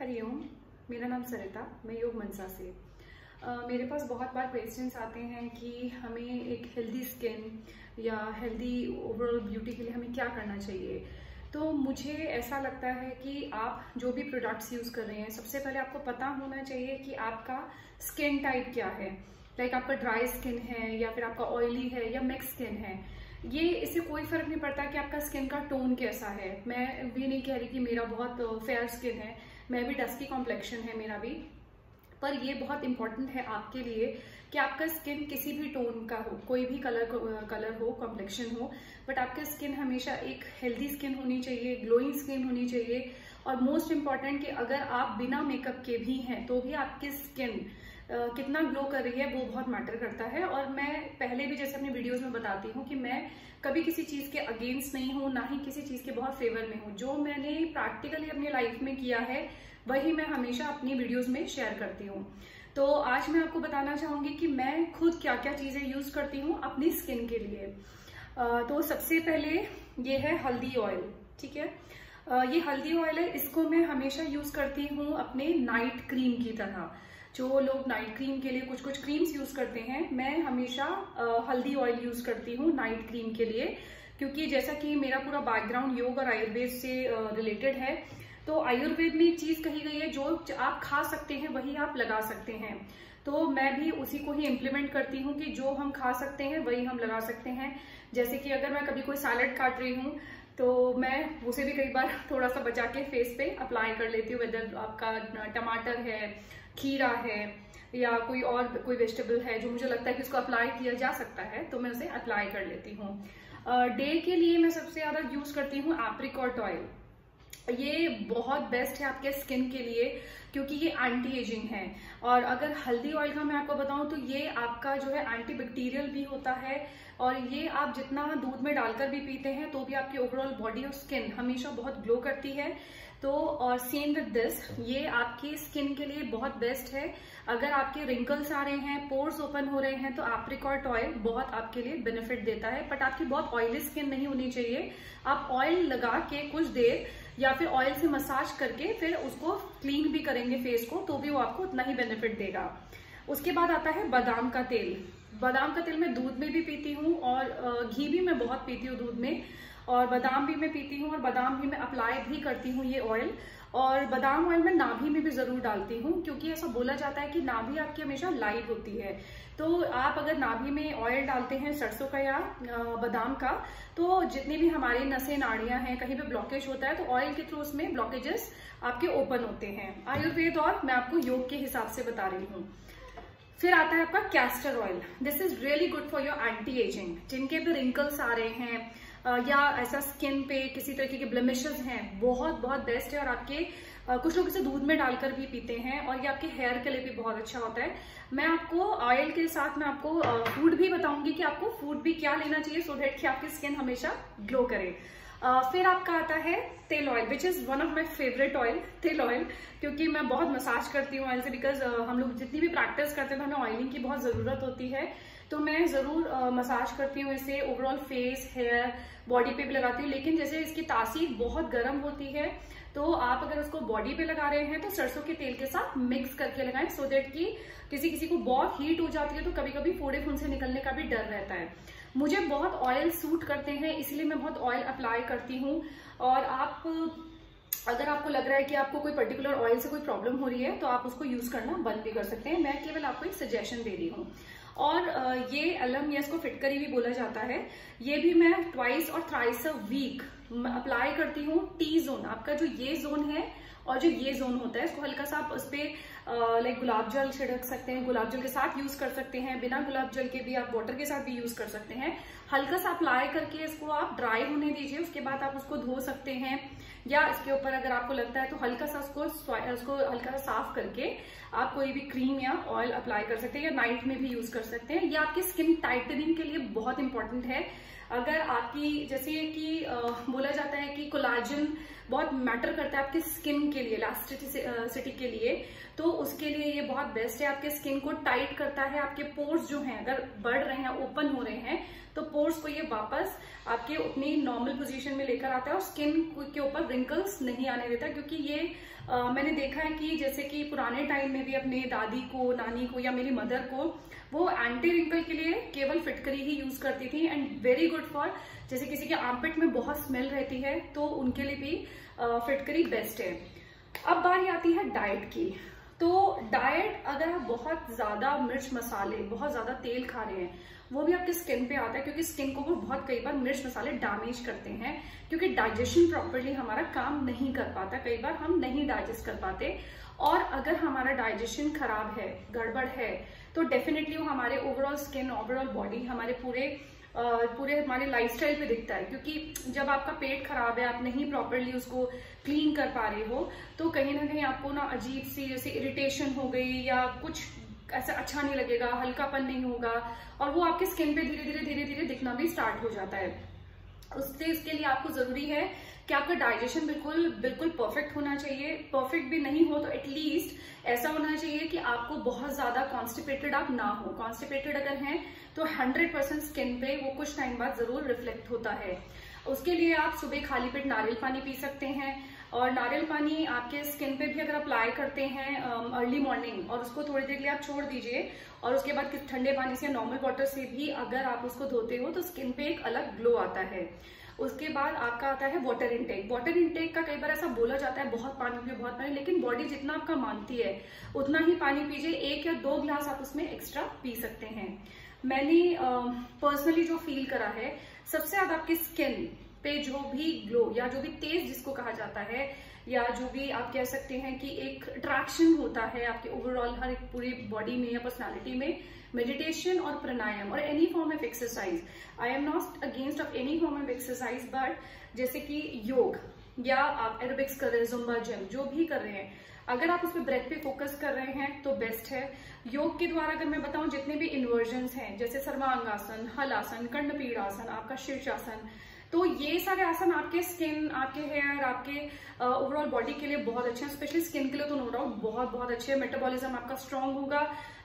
हरिओम मेरा नाम सरिता मैं योग मनसा से। uh, मेरे पास बहुत बार क्वेश्चंस आते हैं कि हमें एक हेल्दी स्किन या हेल्दी ओवरऑल ब्यूटी के लिए हमें क्या करना चाहिए। तो मुझे ऐसा लगता है कि आप जो भी प्रोडक्ट्स यूज़ कर रहे हैं सबसे पहले आपको पता होना चाहिए कि आपका स्किन टाइप क्या है। लाइक आपका ड्राई स्किन है या फिर आपका ऑयली है या मिक्स स्किन है। ये इससे कोई फ़र्क नहीं पड़ता कि आपका स्किन का टोन कैसा है। मैं भी नहीं कह रही कि मेरा बहुत फेयर स्किन है। मैं भी डस्की कॉम्प्लेक्शन है मेरा भी। पर ये बहुत इंपॉर्टेंट है आपके लिए कि आपका स्किन किसी भी टोन का हो, कोई भी कलर कलर हो कॉम्प्लेक्शन हो बट आपका स्किन हमेशा एक हेल्दी स्किन होनी चाहिए ग्लोइंग स्किन होनी चाहिए। और मोस्ट इंपॉर्टेंट कि अगर आप बिना मेकअप के भी हैं तो भी आपकी स्किन कितना ग्लो कर रही है, वो बहुत मैटर करता है। और मैं पहले भी जैसे अपने वीडियोस में बताती हूँ कि मैं कभी किसी चीज़ के अगेंस्ट नहीं हूँ, ना ही किसी चीज़ के बहुत फेवर में हूँ। जो मैंने प्रैक्टिकली अपनी लाइफ में किया है, वही मैं हमेशा अपनी वीडियोस में शेयर करती हूँ। तो आज मैं आपको बताना चाहूँगी कि मैं खुद क्या क्या चीज़ें यूज़ करती हूँ अपनी स्किन के लिए। तो सबसे पहले ये है हल्दी ऑयल ठीक है? ये हल्दी ऑयल है, इसको मैं हमेशा यूज़ करती हूँ अपने नाइट क्रीम की तरह। जो लोग नाइट क्रीम के लिए कुछ कुछ क्रीम्स यूज़ करते हैं, मैं हमेशा हल्दी ऑयल यूज़ करती हूँ नाइट क्रीम के लिए, क्योंकि जैसा कि मेरा पूरा बैकग्राउंड योग और आयुर्वेद से रिलेटेड है तो आयुर्वेद में एक चीज़ कही गई है, जो आप खा सकते हैं, वही आप लगा सकते हैं। तो मैं भी उसी को ही इम्प्लीमेंट करती हूँ कि जो हम खा सकते हैं, वही हम लगा सकते हैं। जैसे कि अगर मैं कभी कोई सैलड काट रही हूँ तो मैं उसे भी कई बार थोड़ा सा बचा के फेस पे अप्लाई कर लेती हूँ वेदर आपका टमाटर है खीरा है या कोई और कोई वेजिटेबल है जो मुझे लगता है कि उसको अप्लाई किया जा सकता है तो मैं उसे अप्लाई कर लेती हूँ। डे के लिए मैं सबसे ज़्यादा यूज़ करती हूँ एप्रिकॉट ऑयल ये बहुत बेस्ट है आपके स्किन के लिए, क्योंकि ये एंटी एजिंग है। और अगर हल्दी ऑयल का मैं आपको बताऊँ तो ये आपका जो है एंटी बैक्टीरियल भी होता है, और ये आप जितना दूध में डालकर भी पीते हैं तो भी आपकी ओवरऑल बॉडी और स्किन हमेशा बहुत ग्लो करती है। तो और सेम विद दिस ये आपकी स्किन के लिए बहुत बेस्ट है। अगर आपके रिंकल्स आ रहे हैं पोर्स ओपन हो रहे हैं तो एप्रिकॉट ऑयल बहुत आपके लिए बेनिफिट देता है। बट आपकी बहुत ऑयली स्किन नहीं होनी चाहिए। आप ऑयल लगा के कुछ देर या फिर ऑयल से मसाज करके फिर उसको क्लीन भी करेंगे फेस को तो भी वो आपको उतना ही बेनिफिट देगा। उसके बाद आता है बादाम का तेल। बादाम का तेल मैं दूध में भी पीती हूँ और घी भी मैं बहुत पीती हूँ दूध में। और बादाम भी मैं पीती हूँ और बादाम भी मैं अप्लाई भी करती हूँ ये ऑयल और बादाम ऑयल मैं नाभि में भी ज़रूर डालती हूँ, क्योंकि ऐसा बोला जाता है कि नाभि आपकी हमेशा लाइट होती है। तो आप अगर नाभि में ऑयल डालते हैं सरसों का या बादाम का तो जितनी भी हमारी नसें नाड़ियाँ हैं, कहीं पे ब्लॉकेज होता है तो ऑयल के थ्रू उसमें ब्लॉकेजेस आपके ओपन होते हैं। आयुर्वेद और मैं आपको योग के हिसाब से बता रही हूँ। फिर आता है आपका castor oil this is really good for your anti ageing जिनके भी रिंकल्स आ रहे हैं या ऐसा स्किन पे किसी तरीके के ब्लेमिशेस हैं बहुत बहुत बेस्ट है और आपके कुछ लोग इसे दूध में डालकर भी पीते हैं और ये आपके हेयर के लिए भी बहुत अच्छा होता है। मैं आपको ऑयल के साथ मैं आपको फ़ूड भी बताऊँगी कि आपको फ़ूड भी क्या लेना चाहिए सो डेट कि आपकी स्किन हमेशा ग्लो करे। Uh, फिर आपका आता है तेल oil which is one of my favourite oil तेल ऑयल क्योंकि मैं बहुत मसाज करती हूँ ऑयल से बिकॉज़ uh, हम लोग जितनी भी प्रैक्टिस करते हैं तो हमें ऑयलिंग की बहुत ज़रूरत होती है। तो मैं ज़रूर मसाज करती हूँ इसे ओवरऑल फेस हेयर बॉडी पे भी लगाती हूँ, लेकिन जैसे इसकी तासीर बहुत गर्म होती है तो आप अगर उसको बॉडी पे लगा रहे हैं तो सरसों के तेल के साथ मिक्स करके लगाएँ सो देट कि किसी किसी को बहुत हीट हो जाती है तो कभी कभी फोड़े फून से निकलने का भी डर रहता है। मुझे बहुत ऑयल सूट करते हैं, इसलिए मैं बहुत ऑयल अप्लाई करती हूँ, और आप, अगर आपको लग रहा है कि आपको कोई पर्टिकुलर ऑयल से कोई प्रॉब्लम हो रही है तो आप उसको यूज़ करना बंद भी कर सकते हैं। मैं केवल आपको एक सजेशन दे रही हूँ। और ये अलम या इसको फिटकरी भी बोला जाता है। ये भी मैं ट्वाइस और थ्राइस अ वीक अप्लाई करती हूँ टी जोन आपका जो ये जोन है और जो ये जोन होता है, इसको हल्का सा आप उस पर लाइक गुलाब जल छिड़क सकते हैं, गुलाब जल के साथ यूज़ कर सकते हैं, बिना गुलाब जल के भी आप वाटर के साथ भी यूज़ कर सकते हैं। हल्का सा अप्लाई करके इसको आप ड्राई होने दीजिए, उसके बाद आप उसको धो सकते हैं, या इसके ऊपर अगर आपको लगता है तो हल्का सा उसको उसको हल्का सा साफ़ करके आप कोई भी क्रीम या ऑयल अप्लाई कर सकते हैं, या नाइट में भी यूज़ कर सकते हैं, ये आपकी स्किन टाइटनिंग के लिए बहुत इंपॉर्टेंट है। अगर आपकी, जैसे कि बोला जाता है कि कोलाजन बहुत मैटर करता है आपकी स्किन के लिए इलास्टिसिटी के लिए तो उसके लिए ये बहुत बेस्ट है। आपके स्किन को टाइट करता है, आपके पोर्स जो हैं, अगर बढ़ रहे हैं ओपन हो रहे हैं तो पोर्स को ये वापस आपके अपनी नॉर्मल पोजीशन में लेकर आता है और स्किन के ऊपर रिंकल्स नहीं आने देता, क्योंकि ये मैंने देखा है कि जैसे कि पुराने टाइम में भी अपने दादी को, नानी को या मेरी मदर को, वो एंटी रिंकल के लिए केवल फिटकरी ही यूज़ करती थी एंड वेरी गुड फॉर जैसे किसी के आमपिट में बहुत स्मेल रहती है तो उनके लिए भी फिटकरी बेस्ट है। अब बारी आती है डाइट की। तो डाइट अगर आप बहुत ज़्यादा मिर्च मसाले, बहुत ज़्यादा तेल खा रहे हैं वो भी आपके स्किन पे आता है, क्योंकि स्किन को वो बहुत कई बार मिर्च मसाले डैमेज करते हैं, क्योंकि डाइजेशन प्रॉपरली हमारा काम नहीं कर पाता, कई बार हम नहीं डाइजेस्ट कर पाते। और अगर हमारा डाइजेशन खराब है, गड़बड़ है तो डेफिनेटली वो हमारे ओवरऑल स्किन ओवरऑल बॉडी हमारे पूरे पूरे हमारे लाइफस्टाइल पे दिखता है। क्योंकि जब आपका पेट खराब है, आप नहीं प्रॉपरली उसको क्लीन कर पा रहे हो तो कहीं ना कहीं आपको ना अजीब सी जैसे इरिटेशन हो गई या कुछ ऐसा अच्छा नहीं लगेगा, हल्कापन नहीं होगा, और वो आपके स्किन पे धीरे धीरे धीरे धीरे दिखना भी स्टार्ट हो जाता है। उससे इसके लिए आपको ज़रूरी है कि आपका डाइजेशन बिल्कुल बिल्कुल परफेक्ट होना चाहिए। परफेक्ट भी नहीं हो तो एटलीस्ट ऐसा होना चाहिए कि आपको बहुत ज़्यादा कॉन्स्टिपेटेड आप ना हो। कॉन्स्टिपेटेड अगर हैं तो 100 परसेंट स्किन पे वो कुछ टाइम बाद ज़रूर रिफ्लेक्ट होता है। उसके लिए आप सुबह खाली पेट नारियल पानी पी सकते हैं। और नारियल पानी आपके स्किन पे भी अगर अप्लाई करते हैं अर्ली मॉर्निंग और उसको थोड़ी देर के लिए आप छोड़ दीजिए और उसके बाद ठंडे पानी से नॉर्मल वाटर से भी अगर आप उसको धोते हो तो स्किन पे एक अलग ग्लो आता है। उसके बाद आपका आता है वाटर इनटेक वाटर इनटेक का कई बार ऐसा बोला जाता है बहुत पानी पिए बहुत पानी लेकिन बॉडी जितना आपका मानती है उतना ही पानी पीजिए एक या दो ग्लास आप उसमें एक्स्ट्रा पी सकते हैं। मैंने पर्सनली uh, जो फील करा है सबसे ज़्यादा आपकी स्किन पे जो भी ग्लो, या जो भी तेज जिसको कहा जाता है, या जो भी आप कह सकते हैं कि एक अट्रैक्शन होता है आपके ओवरऑल हर एक पूरी बॉडी में या पर्सनालिटी में मेडिटेशन और प्राणायाम और any form of exercise I am not against of any form of exercise but जैसे कि योग, या आप एरोबिक्स कर रहे हैं जुम्बा जिम जो भी कर रहे हैं, अगर आप उस पर ब्रेथ पे फोकस कर रहे हैं तो बेस्ट है। योग के द्वारा अगर मैं बताऊँ, जितने भी इन्वर्जन हैं, जैसे सर्वांगासन हल आसन कर्णपीड़ आसन आपका शीर्षासन तो ये सारे आसन आपके स्किन आपके हेयर आपके ओवरऑल बॉडी के लिए बहुत अच्छे हैं। स्पेशली स्किन के लिए तो नो डाउट बहुत बहुत अच्छे हैं। मेटाबॉलिज्म आपका स्ट्रांग होगा।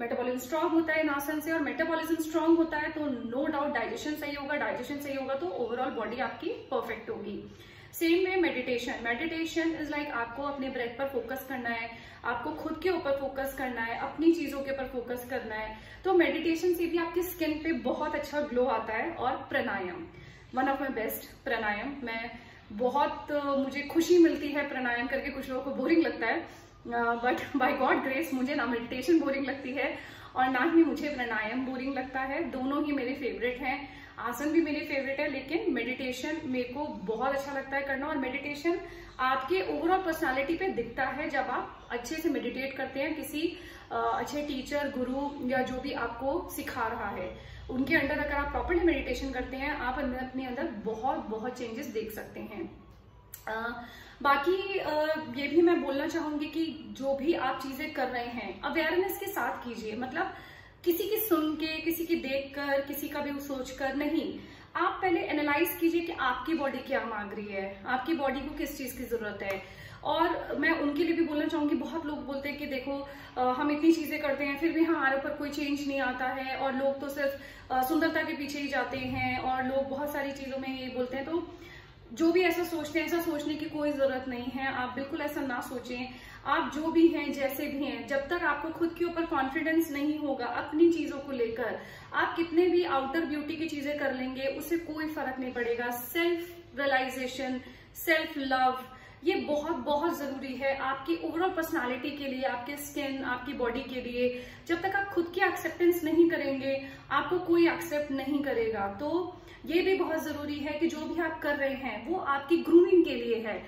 मेटाबॉलिज्म स्ट्रांग होता है इन आसन से और मेटाबॉलिज्म स्ट्रांग होता है तो नो डाउट डाइजेशन सही होगा डाइजेशन सही होगा तो ओवरऑल बॉडी आपकी परफेक्ट होगी। Same way meditation meditation is like आपको अपने ब्रेथ पर फोकस करना है, आपको खुद के ऊपर फोकस करना है, अपनी चीज़ों के ऊपर फोकस करना है। तो मेडिटेशन से भी आपकी स्किन पे बहुत अच्छा ग्लो आता है और pranayama. One of my best pranayama मैं बहुत मुझे खुशी मिलती है प्राणायाम करके कुछ लोगों को बोरिंग लगता है। बट बाय गॉड ग्रेस मुझे ना मेडिटेशन बोरिंग लगती है और ना ही मुझे प्राणायाम बोरिंग लगता है। दोनों ही मेरे फेवरेट हैं। आसन भी मेरे फेवरेट है, लेकिन मेडिटेशन मेरे को बहुत अच्छा लगता है करना। और मेडिटेशन आपके ओवरऑल पर्सनालिटी पे दिखता है जब आप अच्छे से मेडिटेट करते हैं किसी अच्छे टीचर गुरु या जो भी आपको सिखा रहा है। उनके अंडर अगर आप प्रॉपरली मेडिटेशन करते हैं आप अंदर अपने अंदर बहुत बहुत चेंजेस देख सकते हैं। आ, बाकी ये भी मैं बोलना चाहूँगी कि जो भी आप चीज़ें कर रहे हैं अवेयरनेस के साथ कीजिए। मतलब किसी की सुन के किसी की देख कर किसी का भी सोच कर नहीं। आप पहले एनालाइज कीजिए कि आपकी बॉडी क्या मांग रही है आपकी बॉडी को किस चीज़ की ज़रूरत है। और मैं उनके लिए भी बोलना चाहूँगी बहुत लोग बोलते हैं कि देखो आ, हम इतनी चीज़ें करते हैं फिर भी हमारे ऊपर कोई चेंज नहीं आता है और लोग तो सिर्फ़ सुंदरता के पीछे ही जाते हैं और लोग बहुत सारी चीज़ों में ये बोलते हैं। तो जो भी ऐसा सोचते हैं ऐसा सोचने की कोई ज़रूरत नहीं है। आप बिल्कुल ऐसा ना सोचें। आप जो भी हैं जैसे भी हैं जब तक आपको खुद के ऊपर कॉन्फिडेंस नहीं होगा अपनी चीज़ों को लेकर आप कितने भी आउटर ब्यूटी की चीज़ें कर लेंगे उससे कोई फ़र्क नहीं पड़ेगा। सेल्फ रियलाइजेशन सेल्फ लव ये बहुत बहुत ज़रूरी है आपकी ओवरऑल पर्सनालिटी के लिए, आपके स्किन आपकी बॉडी के लिए। जब तक आप खुद की एक्सेप्टेंस नहीं करेंगे, आपको कोई एक्सेप्ट नहीं करेगा। तो ये भी बहुत ज़रूरी है कि जो भी आप कर रहे हैं, वो आपकी ग्रूमिंग के लिए है।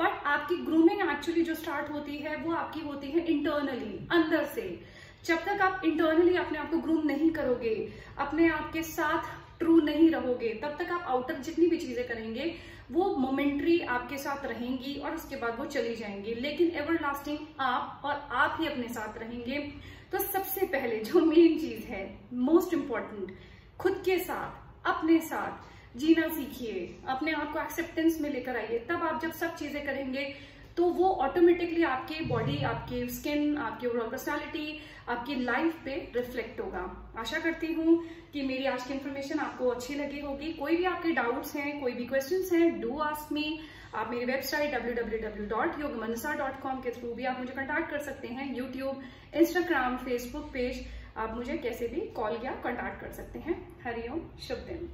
बट आपकी ग्रूमिंग एक्चुअली जो स्टार्ट होती है, वो आपकी होती है इंटरनली अंदर से। जब तक आप इंटरनली अपने आप को ग्रूम नहीं करोगे, अपने आप के साथ ट्रू नहीं रहोगे, तब तक आप आउटर जितनी भी चीज़ें करेंगे वो मोमेंट्री आपके साथ रहेंगी और उसके बाद वो चली जाएँगी। लेकिन एवर लास्टिंग आप और आप ही अपने साथ रहेंगे। तो सबसे पहले जो मेन चीज़ है मोस्ट इंपॉर्टेंट खुद के साथ, अपने साथ जीना सीखिए। अपने आप को एक्सेप्टेंस में लेकर आइए। तब आप जब सब चीज़ें करेंगे तो वो ऑटोमेटिकली आपके बॉडी आपके स्किन आपकी ओवरऑल पर्सनैलिटी आपकी लाइफ पे रिफ्लेक्ट होगा। आशा करती हूँ कि मेरी आज की इन्फॉर्मेशन आपको अच्छी लगी होगी। कोई भी आपके डाउट्स हैं, कोई भी क्वेश्चंस हैं डू आस्क मी आप मेरी वेबसाइट www.yogmansa.com के थ्रू भी आप मुझे कंटैक्ट कर सकते हैं। यूट्यूब इंस्टाग्राम फेसबुक पेज आप मुझे कैसे भी कॉल या कॉन्टैक्ट कर सकते हैं। हरिओम शुभ दिन